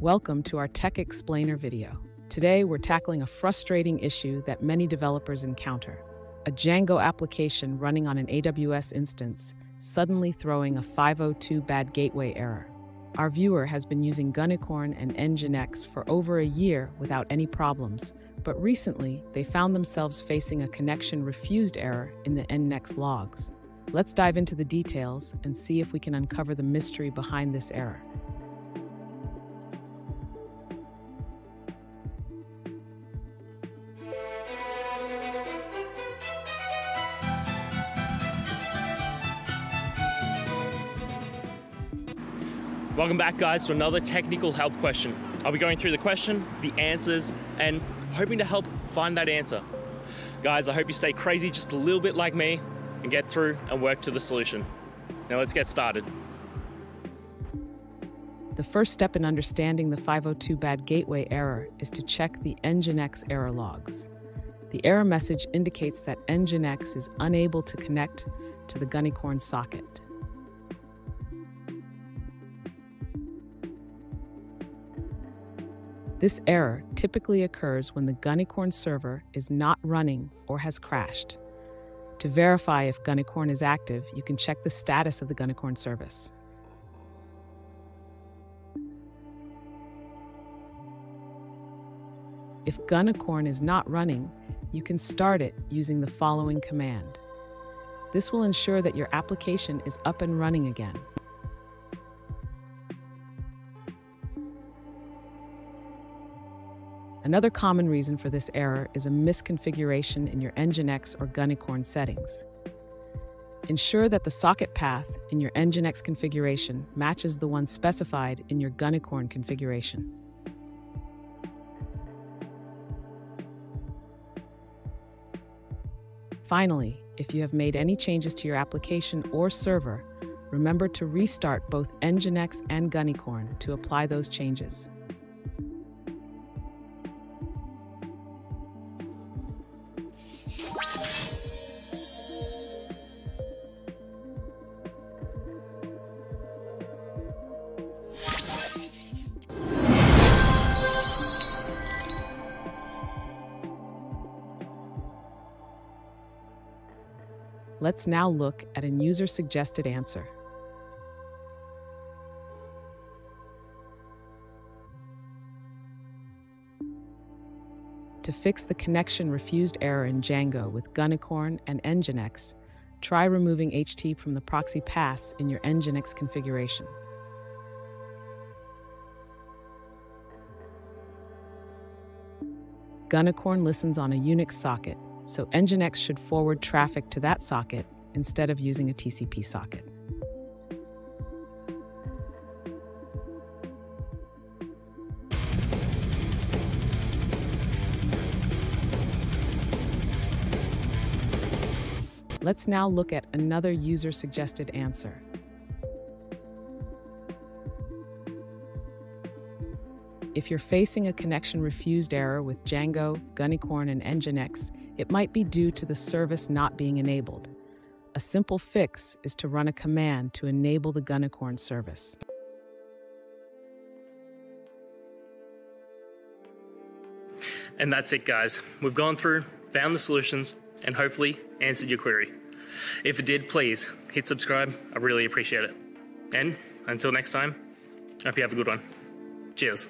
Welcome to our Tech Explainer video. Today, we're tackling a frustrating issue that many developers encounter. A Django application running on an AWS instance suddenly throwing a 502 bad gateway error. Our viewer has been using Gunicorn and Nginx for over a year without any problems, but recently they found themselves facing a connection refused error in the Nginx logs. Let's dive into the details and see if we can uncover the mystery behind this error. Welcome back guys to another technical help question. I'll be going through the question, the answers, and hoping to help find that answer. Guys, I hope you stay crazy just a little bit like me and get through and work to the solution. Now let's get started. The first step in understanding the 502 bad gateway error is to check the Nginx error logs. The error message indicates that Nginx is unable to connect to the Gunicorn socket. This error typically occurs when the Gunicorn server is not running or has crashed. To verify if Gunicorn is active, you can check the status of the Gunicorn service. If Gunicorn is not running, you can start it using the following command. This will ensure that your application is up and running again. Another common reason for this error is a misconfiguration in your Nginx or Gunicorn settings. Ensure that the socket path in your Nginx configuration matches the one specified in your Gunicorn configuration. Finally, if you have made any changes to your application or server, remember to restart both Nginx and Gunicorn to apply those changes. Let's now look at a user-suggested answer. To fix the connection refused error in Django with Gunicorn and Nginx, try removing HT from the proxy pass in your Nginx configuration. Gunicorn listens on a Unix socket, so Nginx should forward traffic to that socket instead of using a TCP socket. Let's now look at another user-suggested answer. If you're facing a connection refused error with Django, Gunicorn, and Nginx, it might be due to the service not being enabled. A simple fix is to run a command to enable the Gunicorn service. And that's it guys. We've gone through, found the solutions, and hopefully answered your query. If it did, please hit subscribe. I really appreciate it. And until next time, hope you have a good one. Cheers.